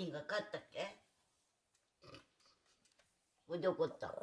人が勝ったっけ？これで怒った。